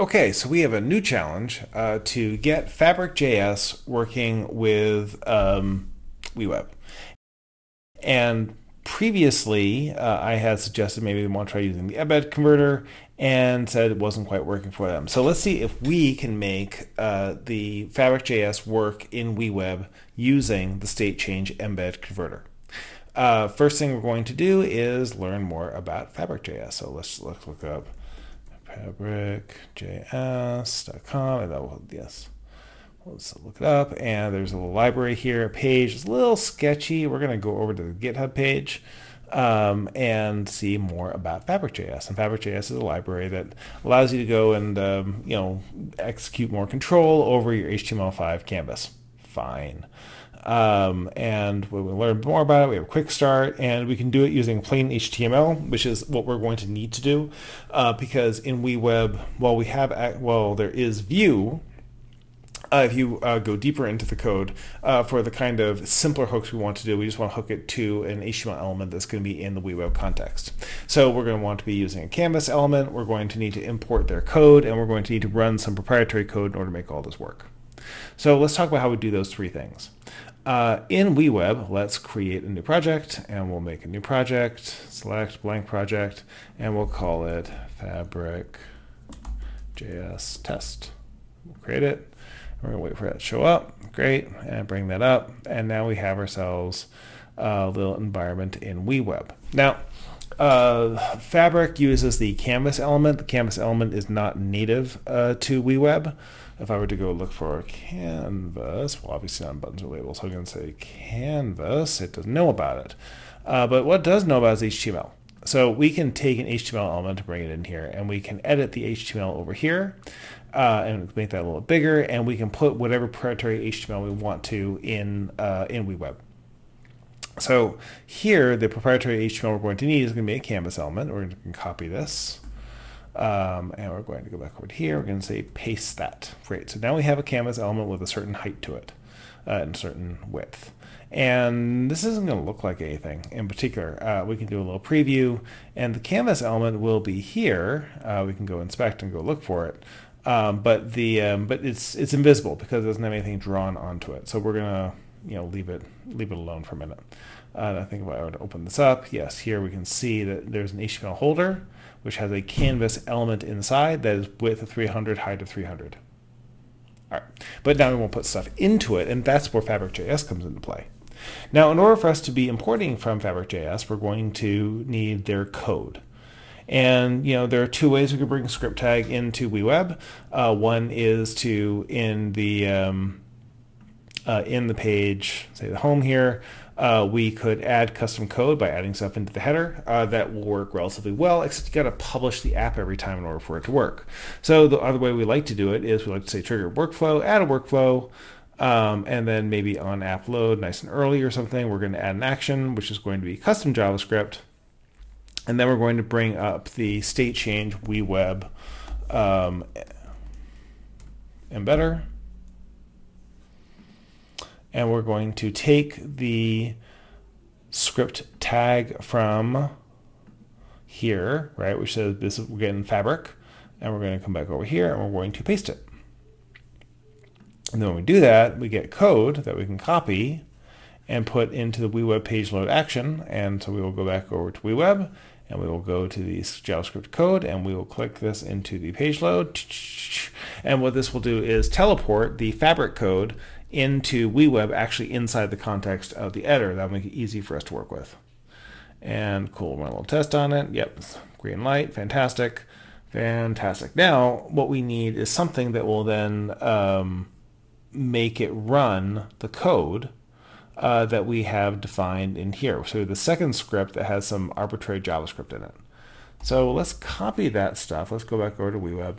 Okay, so we have a new challenge uh, to get Fabric.js working with um, WeWeb. And previously, uh, I had suggested maybe we want to try using the embed converter and said it wasn't quite working for them. So let's see if we can make uh, the Fabric.js work in WeWeb using the state change embed converter. Uh, first thing we're going to do is learn more about Fabric.js. So let's, let's look up fabric.js.com, and that will, yes. Let's look it up, and there's a little library here, a page. It's a little sketchy. We're going to go over to the GitHub page um, and see more about Fabric.js. And Fabric.js is a library that allows you to go and um, you know execute more control over your HTML5 canvas. Fine. Um, and we will learn more about it. We have a quick start, and we can do it using plain HTML, which is what we're going to need to do, uh, because in WeWeb, while we have well, there is Vue. Uh, if you uh, go deeper into the code uh, for the kind of simpler hooks we want to do, we just want to hook it to an HTML element that's going to be in the WeWeb context. So we're going to want to be using a canvas element. We're going to need to import their code, and we're going to need to run some proprietary code in order to make all this work. So let's talk about how we do those three things. Uh, in WeWeb, let's create a new project and we'll make a new project, select blank project, and we'll call it fabric JS test. We'll create it. We're gonna wait for that to show up. Great, and bring that up. And now we have ourselves a little environment in WeWeb. Now, uh, Fabric uses the canvas element. The canvas element is not native uh, to WeWeb if I were to go look for canvas, well, obviously on buttons or labels, so I'm going to say canvas. It doesn't know about it. Uh, but what does know about is HTML. So we can take an HTML element to bring it in here, and we can edit the HTML over here, uh, and make that a little bigger, and we can put whatever proprietary HTML we want to in uh, in WeWeb. So here, the proprietary HTML we're going to need is going to be a canvas element. We're going to copy this. Um, and we're going to go back over here. We're going to say paste that. Great. So now we have a canvas element with a certain height to it uh, and certain width. And this isn't going to look like anything in particular. Uh, we can do a little preview, and the canvas element will be here. Uh, we can go inspect and go look for it. Um, but the um, but it's it's invisible because it doesn't have anything drawn onto it. So we're gonna you know leave it leave it alone for a minute. And I think if I were to open this up, yes, here we can see that there's an HTML holder which has a canvas element inside that is width of 300, height of 300. All right, but now we won't put stuff into it, and that's where Fabric.js comes into play. Now, in order for us to be importing from Fabric.js, we're going to need their code. And you know there are two ways we could bring script tag into WeWeb. Uh, one is to in the um, uh, in the page, say the home here, uh, we could add custom code by adding stuff into the header. Uh, that will work relatively well, except you got to publish the app every time in order for it to work. So the other way we like to do it is we like to say trigger workflow, add a workflow, um, and then maybe on app load nice and early or something, we're going to add an action, which is going to be custom JavaScript. And then we're going to bring up the state change WeWeb um, embedder and we're going to take the script tag from here, right, which says this is, we're getting fabric, and we're going to come back over here and we're going to paste it. And then when we do that, we get code that we can copy and put into the WeWeb page load action. And so we will go back over to WeWeb and we will go to the JavaScript code and we will click this into the page load. And what this will do is teleport the fabric code into WeWeb actually inside the context of the editor. That'll make it easy for us to work with. And cool, run a little test on it. Yep, green light, fantastic, fantastic. Now, what we need is something that will then um, make it run the code uh, that we have defined in here. So the second script that has some arbitrary JavaScript in it. So let's copy that stuff. Let's go back over to WeWeb.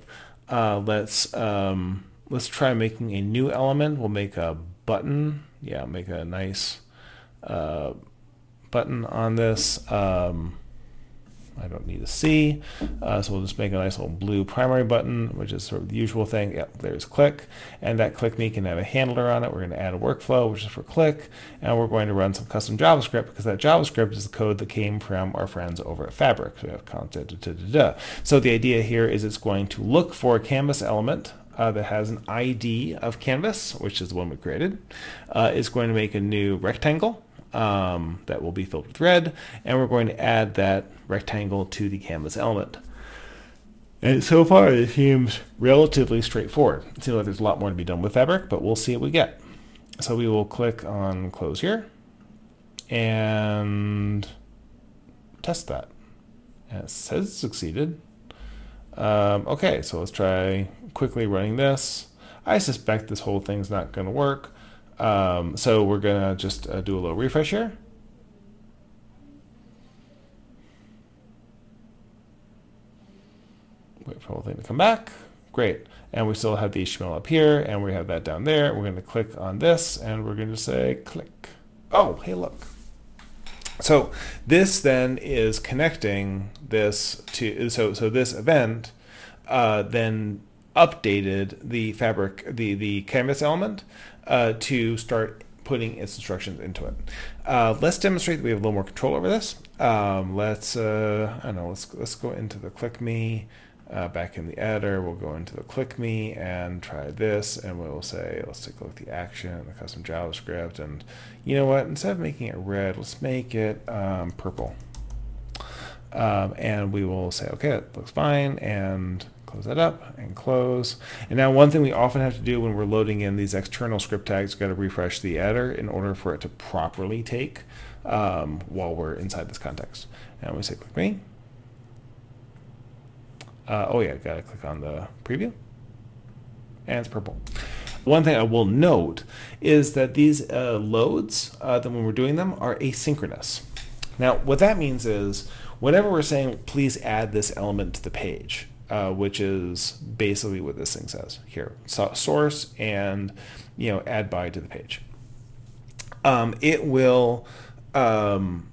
Uh, let's um, let's try making a new element. We'll make a button. Yeah, make a nice uh, button on this. Um, I don't need a C. Uh, so we'll just make a nice little blue primary button, which is sort of the usual thing. Yep, there's click. And that click me can have a handler on it. We're going to add a workflow, which is for click. And we're going to run some custom JavaScript because that JavaScript is the code that came from our friends over at Fabric. So we have content. Da, da, da, so the idea here is it's going to look for a canvas element uh, that has an ID of canvas, which is the one we created. Uh, it's going to make a new rectangle um, that will be filled with red, and we're going to add that rectangle to the canvas element. And so far, it seems relatively straightforward. It seems like there's a lot more to be done with Fabric, but we'll see what we get. So we will click on close here and test that. And it says succeeded. Um, okay, so let's try quickly running this. I suspect this whole thing's not going to work. Um, so we're going to just uh, do a little refresh here. Wait for the whole thing to come back. Great. And we still have the HTML up here, and we have that down there. We're going to click on this, and we're going to say click. Oh, hey, look. So this then is connecting this to, so, so this event uh, then updated the fabric, the, the canvas element uh, to start putting its instructions into it. Uh, let's demonstrate that we have a little more control over this. Um, let's, uh, I don't know, let's, let's go into the click me. Uh, back in the editor, we'll go into the click me and try this, and we'll say, let's take a look at the action, the custom JavaScript, and you know what? Instead of making it red, let's make it um, purple. Um, and we will say, okay, it looks fine, and close that up and close. And now one thing we often have to do when we're loading in these external script tags, we've got to refresh the editor in order for it to properly take um, while we're inside this context. And we say click me. Uh, oh yeah, got to click on the preview. And it's purple. One thing I will note is that these uh, loads, uh, that when we're doing them, are asynchronous. Now, what that means is whenever we're saying, please add this element to the page, uh, which is basically what this thing says here. So source and you know add by to the page. Um, it will um,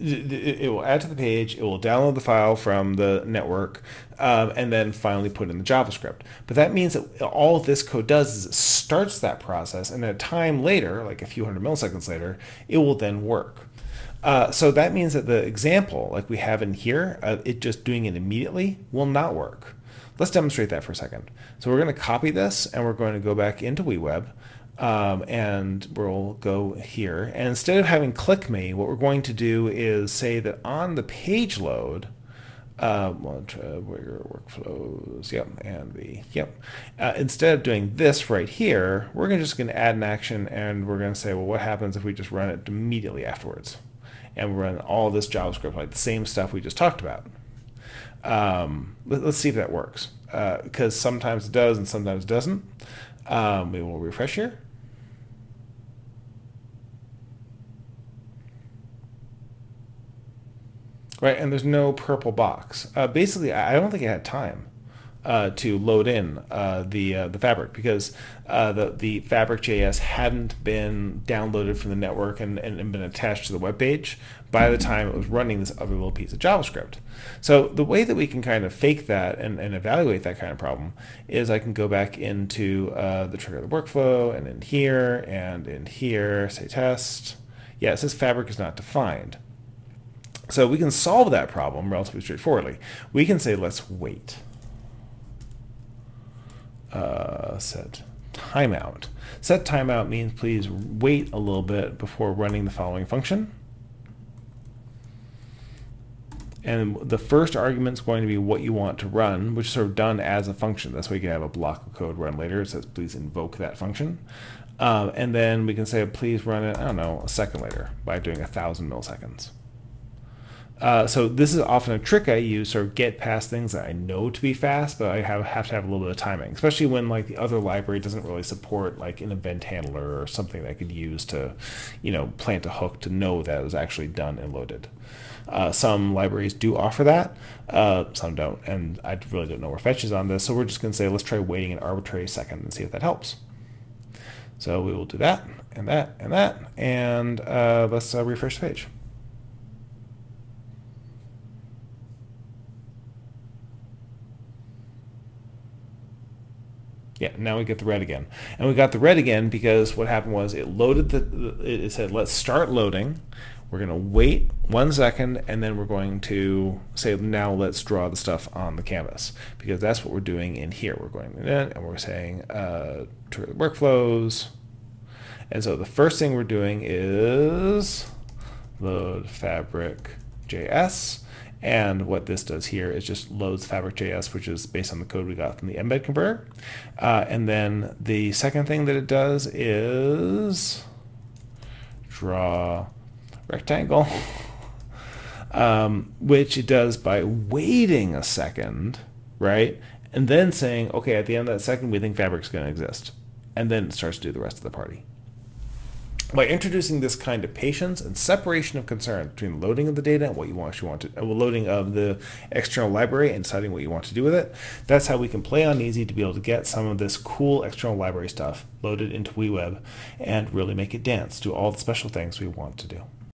it, will add to the page. It will download the file from the network, um, and then finally put in the JavaScript. But that means that all this code does is it starts that process, and at a time later, like a few hundred milliseconds later, it will then work. Uh, so that means that the example, like we have in here, uh, it just doing it immediately will not work. Let's demonstrate that for a second. So we're going to copy this and we're going to go back into WeWeb um, and we'll go here. And instead of having click me, what we're going to do is say that on the page load, well, where workflows, yep, and the, yep. Uh, instead of doing this right here, we're gonna, just going to add an action and we're going to say, well, what happens if we just run it immediately afterwards? And run all this JavaScript, like the same stuff we just talked about. Um, let, us see if that works, because uh, sometimes it does and sometimes it doesn't. Um, we will refresh here. Right, and there's no purple box. Uh, basically, I don't think I had time uh, to load in uh, the uh, the fabric because uh, the the fabric JS hadn't been downloaded from the network and, and, been attached to the web page by the time it was running this other little piece of JavaScript. So the way that we can kind of fake that and, and evaluate that kind of problem is I can go back into uh, the trigger the workflow and in here and in here say test. Yeah, it says fabric is not defined. So we can solve that problem relatively straightforwardly. We can say let's wait uh, set timeout. Set timeout means please wait a little bit before running the following function. And the first argument is going to be what you want to run, which is sort of done as a function. That's why you can have a block of code run later. It says please invoke that function. Um, and then we can say please run it, I don't know, a second later by doing a thousand milliseconds. Uh, so this is often a trick I use, sort of get past things that I know to be fast, but I have, have to have a little bit of timing, especially when like the other library doesn't really support like an event handler or something that I could use to, you know, plant a hook to know that it was actually done and loaded. Uh, some libraries do offer that, uh, some don't, and I really don't know where fetch is on this, so we're just going to say let's try waiting an arbitrary second and see if that helps. So we will do that, and that, and that, and uh, let's uh, refresh the page. Yeah, now we get the red again. And we got the red again because what happened was it loaded the, it said, let's start loading. We're going to wait one second and then we're going to say, now let's draw the stuff on the canvas because that's what we're doing in here. We're going in and we're saying uh, trigger workflows. And so the first thing we're doing is load fabric JS. And what this does here is just loads fabric.js, which is based on the code we got from the embed converter. Uh, and then the second thing that it does is draw rectangle, um, which it does by waiting a second, right? And then saying, okay, at the end of that second, we think fabric's going to exist. And then it starts to do the rest of the party. By introducing this kind of patience and separation of concern between loading of the data and what you actually want to, uh, loading of the external library and deciding what you want to do with it, that's how we can play on easy to be able to get some of this cool external library stuff loaded into WeWeb and really make it dance, do all the special things we want to do.